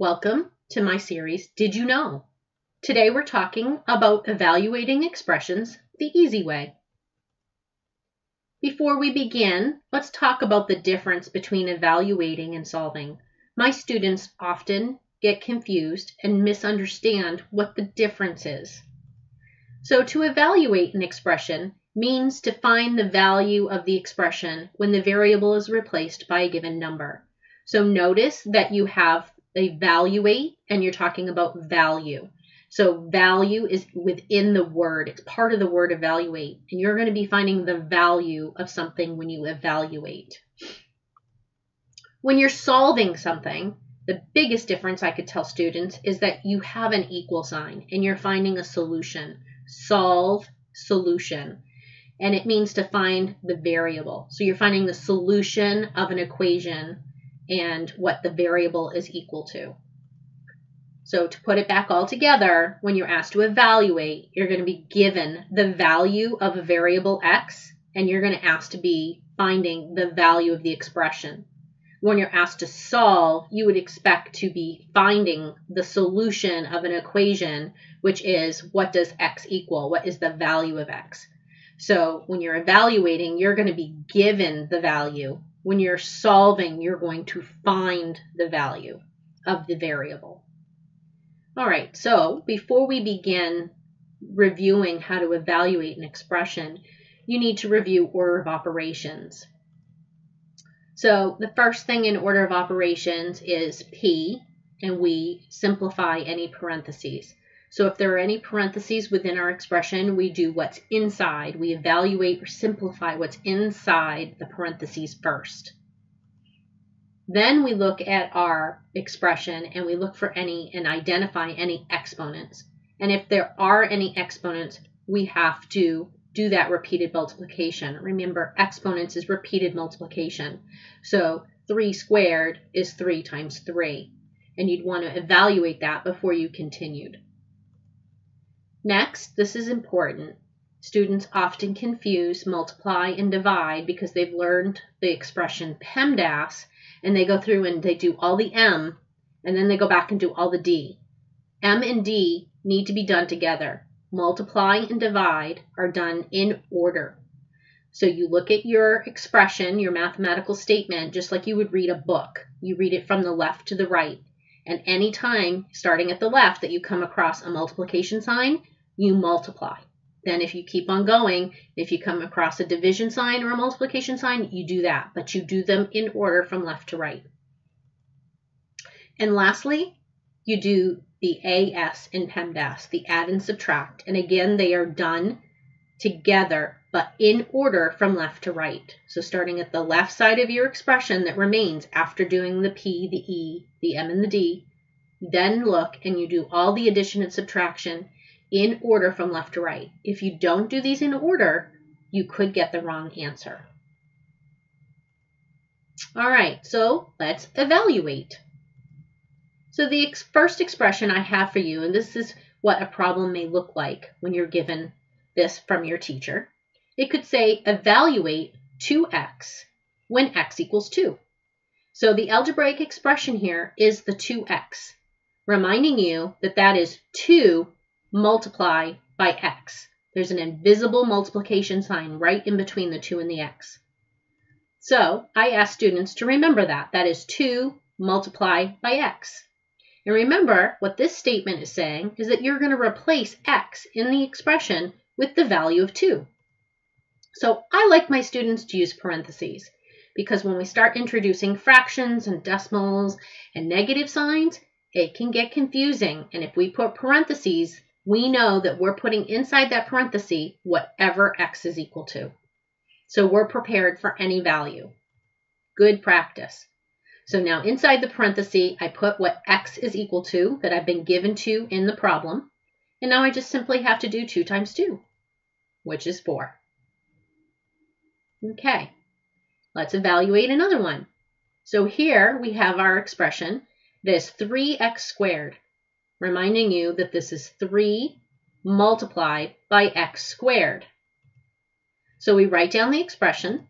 Welcome to my series, Did You Know? Today we're talking about evaluating expressions the easy way. Before we begin, let's talk about the difference between evaluating and solving. My students often get confused and misunderstand what the difference is. So to evaluate an expression means to find the value of the expression when the variable is replaced by a given number. So notice that you have evaluate and you're talking about value. So value is within the word. It's part of the word evaluate. And you're going to be finding the value of something when you evaluate. When you're solving something, the biggest difference I could tell students is that you have an equal sign and you're finding a solution. Solve, solution. And it means to find the variable. So you're finding the solution of an equation and what the variable is equal to. So to put it back all together, when you're asked to evaluate, you're going to be given the value of a variable x, and you're going to ask to be finding the value of the expression. When you're asked to solve, you would expect to be finding the solution of an equation, which is what does x equal? What is the value of x? So when you're evaluating, you're going to be given the value when you're solving, you're going to find the value of the variable. All right, so before we begin reviewing how to evaluate an expression, you need to review order of operations. So the first thing in order of operations is P, and we simplify any parentheses. So if there are any parentheses within our expression, we do what's inside. We evaluate or simplify what's inside the parentheses first. Then we look at our expression and we look for any and identify any exponents. And if there are any exponents, we have to do that repeated multiplication. Remember, exponents is repeated multiplication. So 3 squared is 3 times 3. And you'd want to evaluate that before you continued. Next, this is important. Students often confuse multiply and divide because they've learned the expression PEMDAS and they go through and they do all the M and then they go back and do all the D. M and D need to be done together. Multiply and divide are done in order. So you look at your expression, your mathematical statement, just like you would read a book. You read it from the left to the right. And any time, starting at the left, that you come across a multiplication sign, you multiply. Then if you keep on going, if you come across a division sign or a multiplication sign, you do that, but you do them in order from left to right. And lastly, you do the AS in PEMDAS, the add and subtract. And again, they are done together, but in order from left to right. So starting at the left side of your expression that remains after doing the P, the E, the M, and the D, then look and you do all the addition and subtraction in order from left to right. If you don't do these in order, you could get the wrong answer. All right, so let's evaluate. So the ex first expression I have for you, and this is what a problem may look like when you're given this from your teacher. It could say evaluate 2x when x equals 2. So the algebraic expression here is the 2x, reminding you that that is 2 multiply by x. There's an invisible multiplication sign right in between the 2 and the x. So I ask students to remember that. That is 2 multiply by x. And remember, what this statement is saying is that you're going to replace x in the expression with the value of 2. So I like my students to use parentheses because when we start introducing fractions and decimals and negative signs, it can get confusing. And if we put parentheses, we know that we're putting inside that parenthesis whatever x is equal to. So we're prepared for any value. Good practice. So now inside the parenthesis, I put what x is equal to that I've been given to in the problem. And now I just simply have to do 2 times 2, which is 4. Okay, let's evaluate another one. So here we have our expression that is 3x squared reminding you that this is 3 multiplied by x squared. So we write down the expression,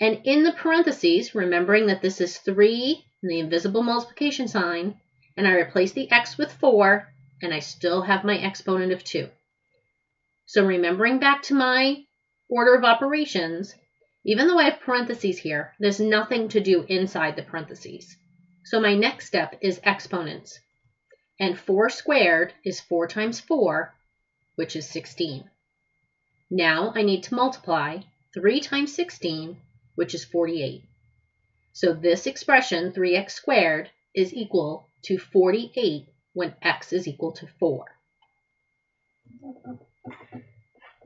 and in the parentheses, remembering that this is 3 and the invisible multiplication sign, and I replace the x with 4, and I still have my exponent of 2. So remembering back to my order of operations, even though I have parentheses here, there's nothing to do inside the parentheses. So my next step is exponents. And 4 squared is 4 times 4, which is 16. Now I need to multiply 3 times 16, which is 48. So this expression, 3x squared, is equal to 48 when x is equal to 4.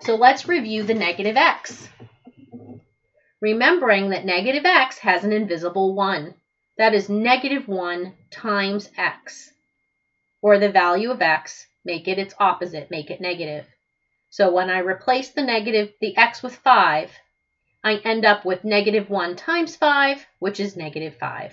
So let's review the negative x. Remembering that negative x has an invisible 1. That is negative 1 times x. Or the value of x, make it its opposite, make it negative. So when I replace the negative, the x with 5, I end up with negative 1 times 5, which is negative 5.